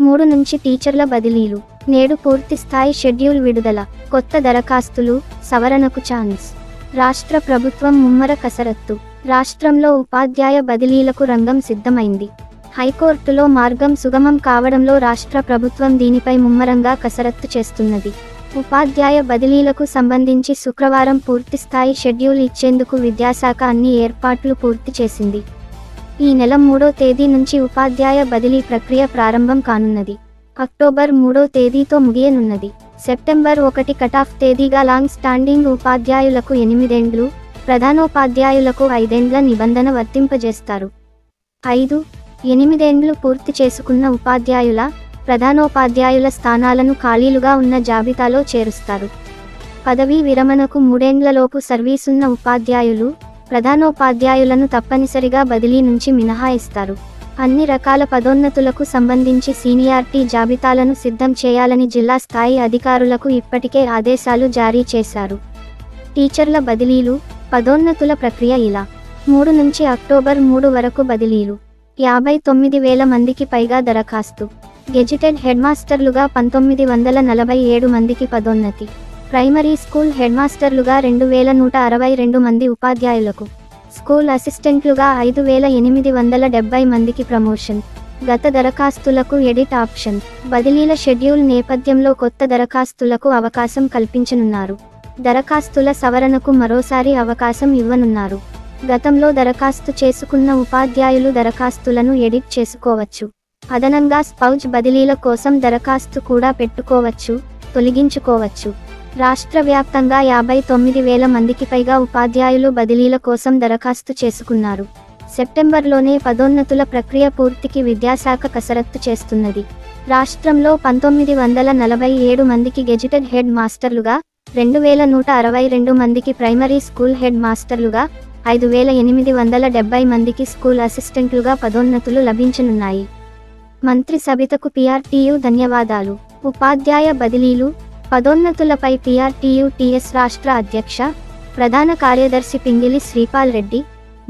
మూడు నుంచి టీచర్ల బదిలీలు. నేడు పూర్తి స్థాయి షెడ్యూల్ విడుదల. కొత్త దరఖాస్తులు సవరణకు ఛాన్స్. రాష్ట్ర ప్రభుత్వం ముమ్మర కసరత్తు. రాష్ట్రంలో ఉపాధ్యాయ బదిలీలకు రంగం సిద్ధమైంది. హైకోర్టులో మార్గం సుగమం కావడంలో రాష్ట్ర ప్రభుత్వం దీనిపై ముమ్మరంగా కసరత్తు చేస్తున్నది. ఉపాధ్యాయ బదిలీలకు సంబంధించి శుక్రవారం పూర్తిస్థాయి షెడ్యూల్ ఇచ్చేందుకు విద్యాశాఖ అన్ని ఏర్పాట్లు పూర్తి చేసింది. ఈ నెల మూడో తేదీ నుంచి ఉపాధ్యాయ బదిలీ ప్రక్రియ ప్రారంభం కానున్నది. అక్టోబర్ మూడో తేదీతో ముగియనున్నది. సెప్టెంబర్ ఒకటి కటాఫ్ తేదీగా లాంగ్ స్టాండింగ్ ఉపాధ్యాయులకు ఎనిమిదేండ్లు ప్రధానోపాధ్యాయులకు ఐదేండ్ల నిబంధన వర్తింపజేస్తారు. ఐదు ఎనిమిదేండ్లు పూర్తి చేసుకున్న ఉపాధ్యాయుల ప్రధానోపాధ్యాయుల స్థానాలను ఖాళీలుగా ఉన్న జాబితాలో చేరుస్తారు. పదవీ విరమణకు మూడేండ్లలోపు సర్వీసున్న ఉపాధ్యాయులు ప్రధానోపాధ్యాయులను తప్పనిసరిగా బదిలీ నుంచి మినహాయిస్తారు. అన్ని రకాల పదోన్నతులకు సంబంధించి సీనియార్టీ జాబితాలను సిద్ధం చేయాలని జిల్లా స్థాయి అధికారులకు ఇప్పటికే ఆదేశాలు జారీ చేశారు. టీచర్ల బదిలీలు పదోన్నతుల ప్రక్రియ ఇలా. మూడు నుంచి అక్టోబర్ మూడు వరకు బదిలీలు. యాభై తొమ్మిది వేల మందికి పైగా దరఖాస్తు. గెజిటెడ్ హెడ్మాస్టర్లుగా పంతొమ్మిది వందల నలభై ఏడు మందికి పదోన్నతి. ప్రైమరీ స్కూల్ హెడ్మాస్టర్లుగా రెండు వేల నూట అరవై రెండు మంది ఉపాధ్యాయులకు. స్కూల్ అసిస్టెంట్లుగా ఐదు వేల ఎనిమిది వందల డెబ్బై మందికి ప్రమోషన్. గత దరఖాస్తులకు ఎడిట్ ఆప్షన్. బదిలీల షెడ్యూల్ నేపథ్యంలో కొత్త దరఖాస్తులకు అవకాశం కల్పించనున్నారు. దరఖాస్తుల సవరణకు మరోసారి అవకాశం ఇవ్వనున్నారు. గతంలో దరఖాస్తు చేసుకున్న ఉపాధ్యాయులు దరఖాస్తులను ఎడిట్ చేసుకోవచ్చు. అదనంగా స్పౌజ్ బదిలీల కోసం దరఖాస్తు కూడా పెట్టుకోవచ్చు తొలగించుకోవచ్చు. రాష్ట్ర వ్యాప్తంగా యాభై తొమ్మిది వేల మందికి పైగా ఉపాధ్యాయులు బదిలీల కోసం దరఖాస్తు చేసుకున్నారు. సెప్టెంబర్లోనే పదోన్నతుల ప్రక్రియ పూర్తికి విద్యాశాఖ కసరత్తు చేస్తున్నది. రాష్ట్రంలో పంతొమ్మిది వందల నలభై ఏడు మందికి గెజిటెడ్ హెడ్ మాస్టర్లుగా రెండు వేల నూట అరవై రెండు మందికి ప్రైమరీ స్కూల్ హెడ్ మాస్టర్లుగా ఐదు వేల ఎనిమిది వందల డెబ్బై మందికి స్కూల్ అసిస్టెంట్లుగా పదోన్నతులు లభించనున్నాయి. మంత్రి సబితకు పిఆర్టీయు ధన్యవాదాలు. ఉపాధ్యాయ బదిలీలు పదోన్నతులపై పిఆర్టీయు రాష్ట్ర అధ్యక్ష ప్రధాన కార్యదర్శి పింగిలి శ్రీపాల్ రెడ్డి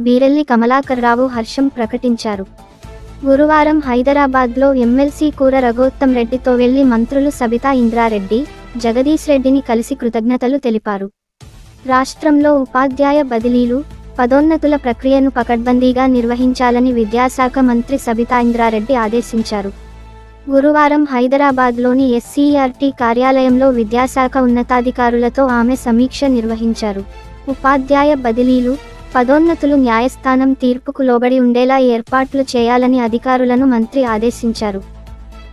బీరెల్లి కమలాకర్రావు హర్షం ప్రకటించారు. గురువారం హైదరాబాద్లో ఎమ్మెల్సీ కూర రఘోత్తం రెడ్డితో వెళ్ళి మంత్రులు సబితా ఇంద్రారెడ్డి జగదీష్ రెడ్డిని కలిసి కృతజ్ఞతలు తెలిపారు. రాష్ట్రంలో ఉపాధ్యాయ బదిలీలు పదోన్నతుల ప్రక్రియను పకడ్బందీగా నిర్వహించాలని విద్యాశాఖ మంత్రి సబితా ఇంద్రారెడ్డి ఆదేశించారు. గురువారం హైదరాబాద్లోని ఎస్సీఆర్టీ కార్యాలయంలో విద్యాశాఖ ఉన్నతాధికారులతో ఆమె సమీక్ష నిర్వహించారు. ఉపాధ్యాయ బదిలీలు పదోన్నతులు న్యాయస్థానం తీర్పుకు లోబడి ఉండేలా ఏర్పాట్లు చేయాలని అధికారులను మంత్రి ఆదేశించారు.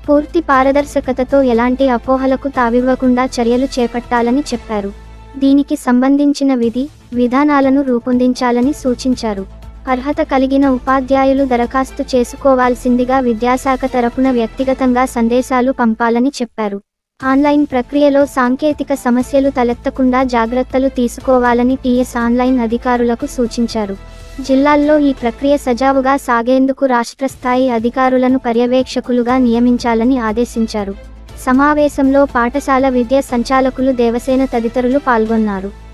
పూర్తి పారదర్శకతతో ఎలాంటి అపోహలకు తావివ్వకుండా చర్యలు చేపట్టాలని చెప్పారు. దీనికి సంబంధించిన విధి విధానాలను రూపొందించాలని సూచించారు. అర్హత కలిగిన ఉపాధ్యాయులు దరఖాస్తు చేసుకోవాల్సిందిగా విద్యాశాఖ తరపున వ్యక్తిగతంగా సందేశాలు పంపాలని చెప్పారు. ఆన్లైన్ ప్రక్రియలో సాంకేతిక సమస్యలు తలెత్తకుండా జాగ్రత్తలు తీసుకోవాలని టీఎస్ ఆన్లైన్ అధికారులకు సూచించారు. జిల్లాల్లో ఈ ప్రక్రియ సజావుగా సాగేందుకు రాష్ట్ర స్థాయి అధికారులను పర్యవేక్షకులుగా నియమించాలని ఆదేశించారు. సమావేశంలో పాఠశాల విద్యా సంచాలకులు దేవసేన తదితరులు పాల్గొన్నారు.